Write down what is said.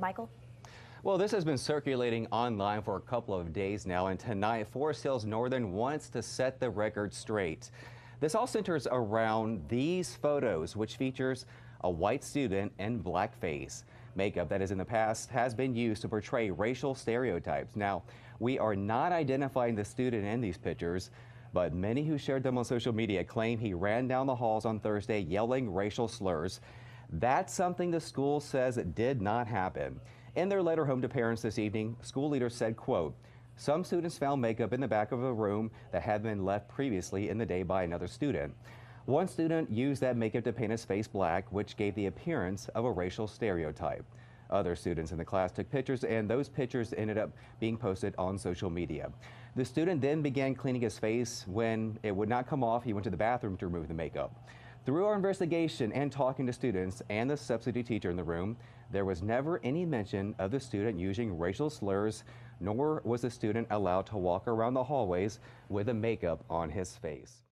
Michael? Well, this has been circulating online for a couple of days now, and tonight, Forest Hills Northern wants to set the record straight. This all centers around these photos, which features a white student in blackface. Makeup that is in the past has been used to portray racial stereotypes. Now, we are not identifying the student in these pictures, but many who shared them on social media claim he ran down the halls on Thursday yelling racial slurs. That's something the school says did not happen. In their letter home to parents this evening, school leaders said, quote, some students found makeup in the back of a room that had been left previously in the day by another student. One student used that makeup to paint his face black, which gave the appearance of a racial stereotype. Other students in the class took pictures, and those pictures ended up being posted on social media. The student then began cleaning his face. When it would not come off, he went to the bathroom to remove the makeup. Through our investigation and talking to students and the substitute teacher in the room, there was never any mention of the student using racial slurs, nor was the student allowed to walk around the hallways with a makeup on his face.